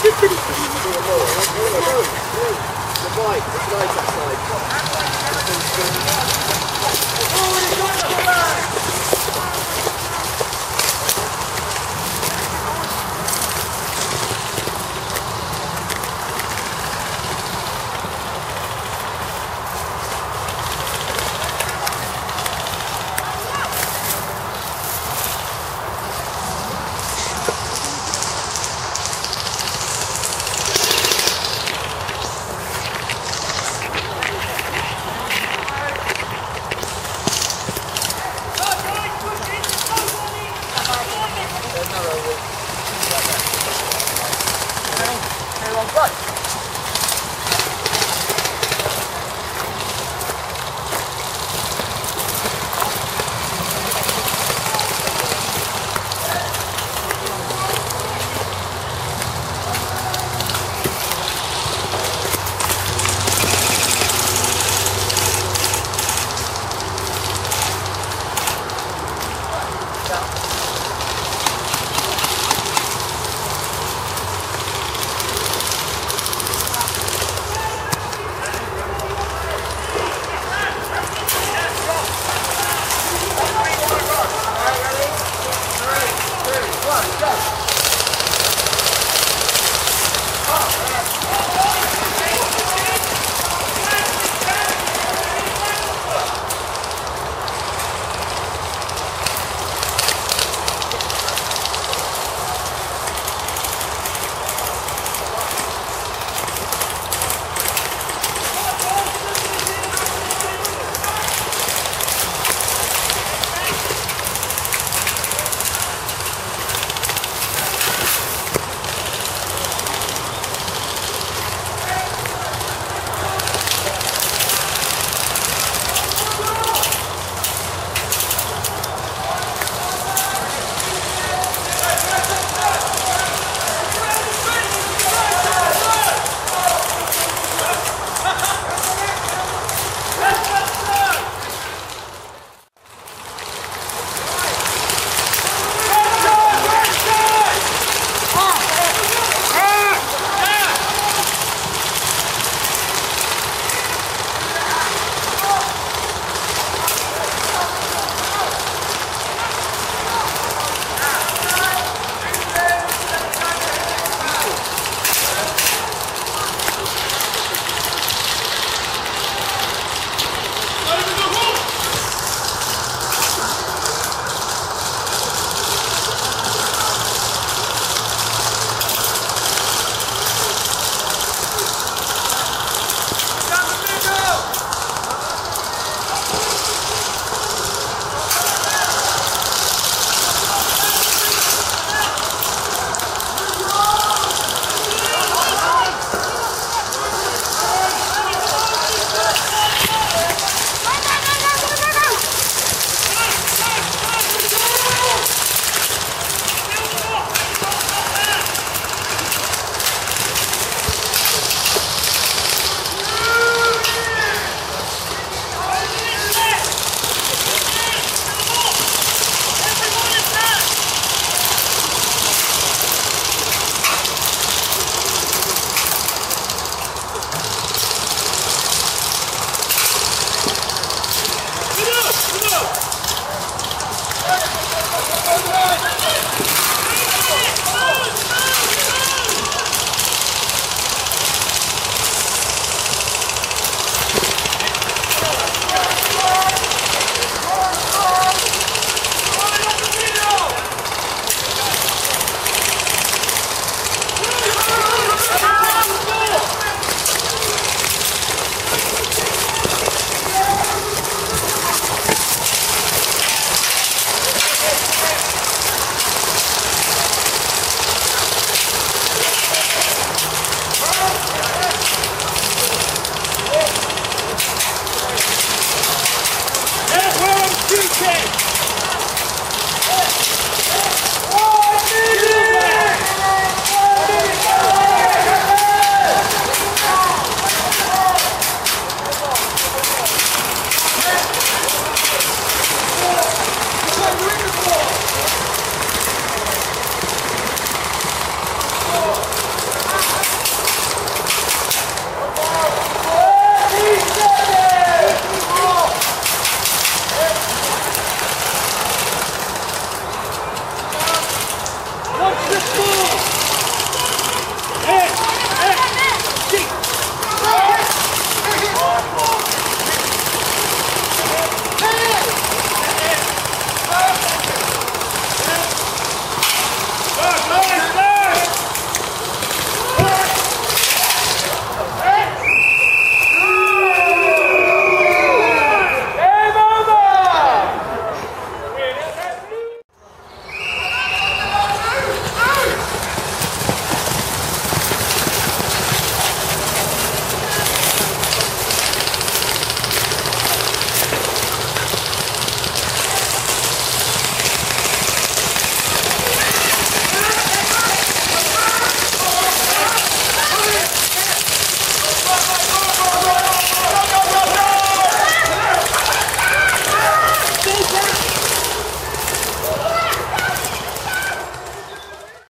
Good boy, good night outside. on. Let's go! Okay.